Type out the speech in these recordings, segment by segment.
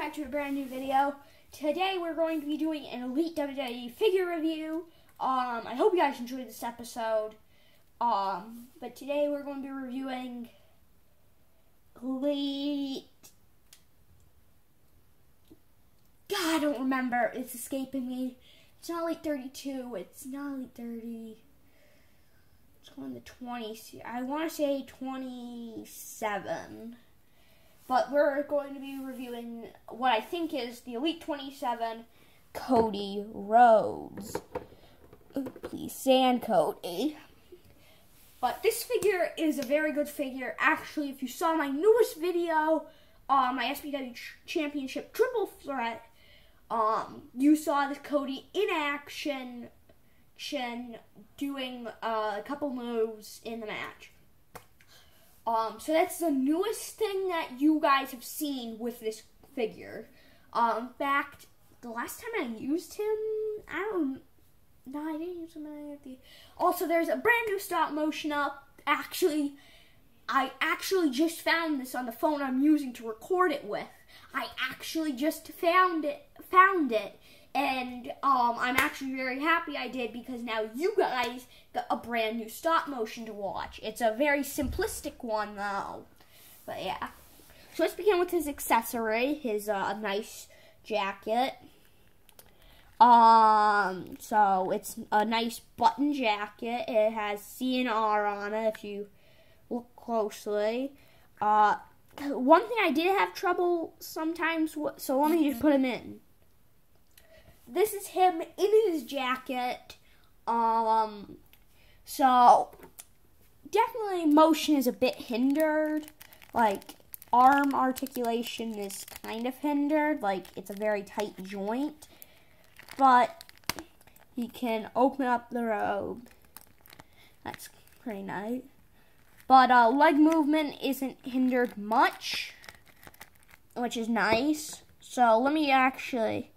back to a brand new video. Today we're going to be doing an Elite WWE figure review. Um, I hope you guys enjoyed this episode. Um, but today we're going to be reviewing Elite. God, I don't remember. It's escaping me. It's not Elite 32. It's not Elite 30. It's going to 20. I want to say 27 but we're going to be reviewing what I think is the Elite 27 Cody Rhodes. Please, sand Cody. But this figure is a very good figure. Actually, if you saw my newest video, uh, my SPW Championship Triple Threat, um, you saw this Cody in action, doing uh, a couple moves in the match. Um, so that's the newest thing that you guys have seen with this figure. Um, in fact, the last time I used him, I don't. No, I didn't use him. Also, there's a brand new stop motion up. Actually, I actually just found this on the phone I'm using to record it with. I actually just found it. Found it and um, I'm actually very happy I did because now you guys got a brand new stop motion to watch. It's a very simplistic one though. But yeah. So let's begin with his accessory, his uh, nice jacket. Um, so it's a nice button jacket. It has C and R on it if you look closely. Uh, one thing I did have trouble sometimes, so let me just put him in this is him in his jacket. Um, so definitely motion is a bit hindered. Like arm articulation is kind of hindered. Like it's a very tight joint, but he can open up the robe. That's pretty nice. But uh, leg movement isn't hindered much, which is nice. So let me actually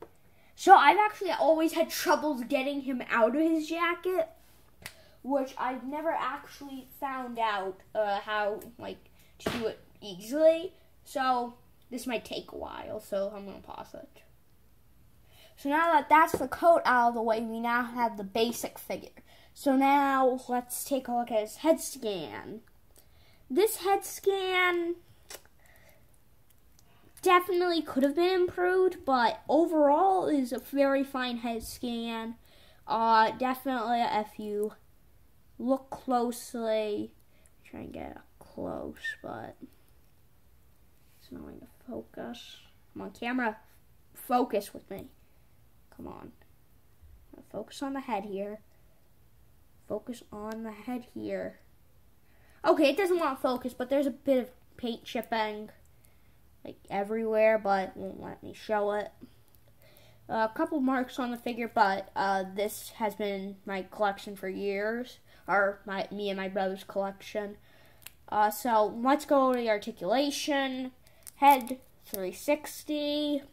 so I've actually always had troubles getting him out of his jacket, which I've never actually found out uh, how like to do it easily. So this might take a while, so I'm gonna pause it. So now that that's the coat out of the way, we now have the basic figure. So now let's take a look at his head scan. This head scan definitely could have been improved, but overall is a very fine head scan. Uh, definitely if you look closely, try and get close, but it's not going to focus. Come on, camera, focus with me. Come on. Focus on the head here. Focus on the head here. Okay, it doesn't want focus, but there's a bit of paint chipping like everywhere, but won't let me show it. Uh, a couple marks on the figure, but uh, this has been my collection for years, or my me and my brother's collection. Uh, so let's go to the articulation. Head 360.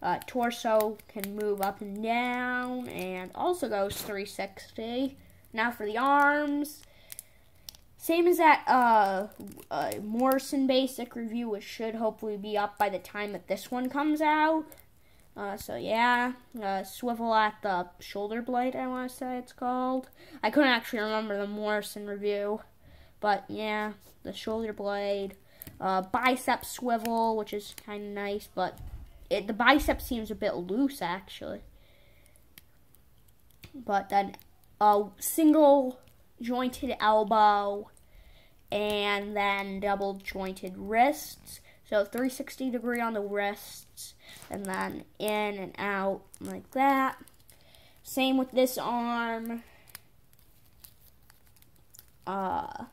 Uh, torso can move up and down, and also goes 360. Now for the arms. Same as that uh, uh, Morrison basic review, which should hopefully be up by the time that this one comes out. Uh, so yeah, uh, swivel at the shoulder blade, I want to say it's called. I couldn't actually remember the Morrison review, but yeah, the shoulder blade. Uh, bicep swivel, which is kind of nice, but it, the bicep seems a bit loose actually. But then a single jointed elbow, and then double jointed wrists. So 360 degree on the wrists, and then in and out like that. Same with this arm. Uh,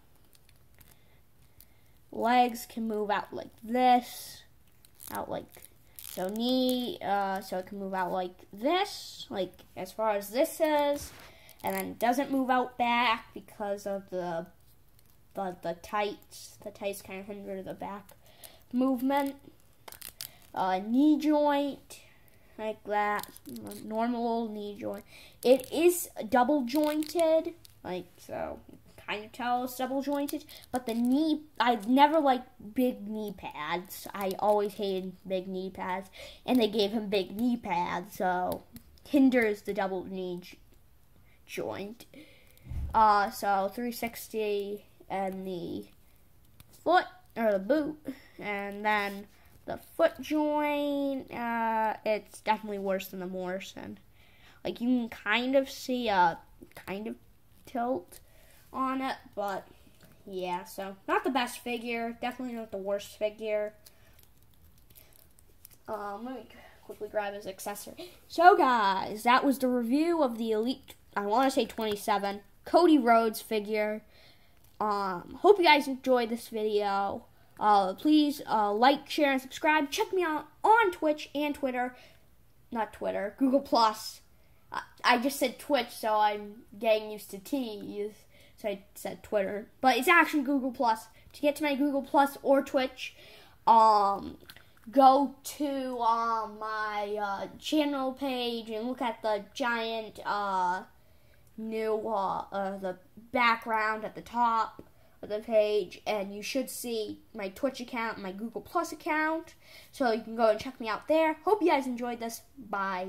legs can move out like this, out like so knee, uh, so it can move out like this, like as far as this is, and then doesn't move out back because of the the, the tights. The tights kind of hinder the back movement. Uh, knee joint, like that. Normal knee joint. It is double jointed, like so, kind of tell it's double jointed. But the knee, I never liked big knee pads. I always hated big knee pads, and they gave him big knee pads, so hinders the double knee joint. Uh, so 360 and the foot or the boot, and then the foot joint. Uh, it's definitely worse than the Morrison. Like you can kind of see a kind of tilt on it, but yeah. So not the best figure. Definitely not the worst figure. Um, let me quickly grab his accessory. So guys, that was the review of the Elite. I want to say 27 Cody Rhodes figure. Um, hope you guys enjoyed this video. Uh, please uh, like, share, and subscribe. Check me out on Twitch and Twitter. Not Twitter, Google Plus. I, just said Twitch, so I'm getting used to T's. So I said Twitter, but it's actually Google Plus. To get to my Google Plus or Twitch, um, go to um, my uh, channel page and look at the giant uh, new uh, uh, the background at the top of the page, and you should see my Twitch account, my Google Plus account. So you can go and check me out there. Hope you guys enjoyed this. Bye.